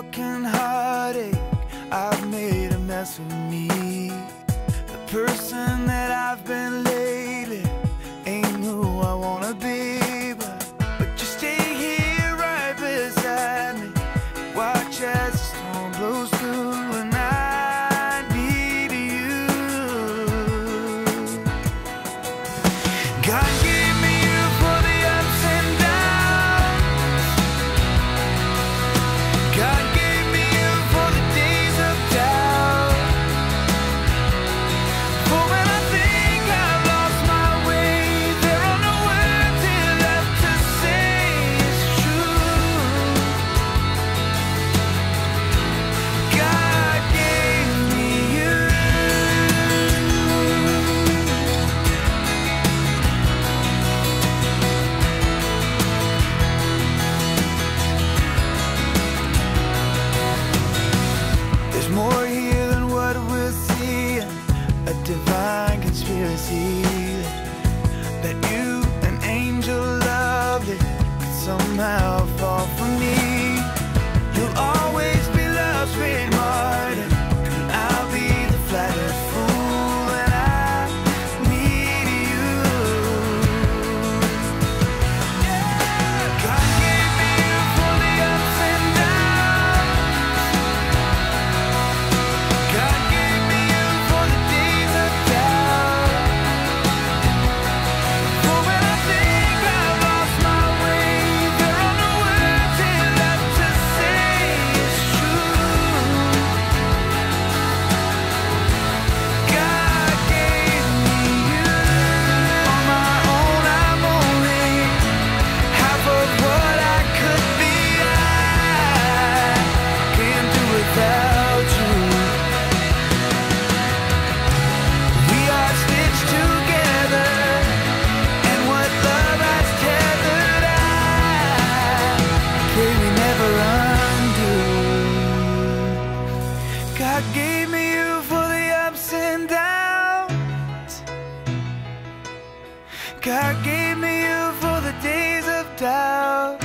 Broken heartache. I've made a mess of me. The person that I've been lately Ain't who I wanna be But, but you stay here right beside me. Watch as the storm blows through And I need you. God, you conspiracy that you, an angel lovely, could somehow fall. God gave me you for the ups and downs. God gave me you for the days of doubt.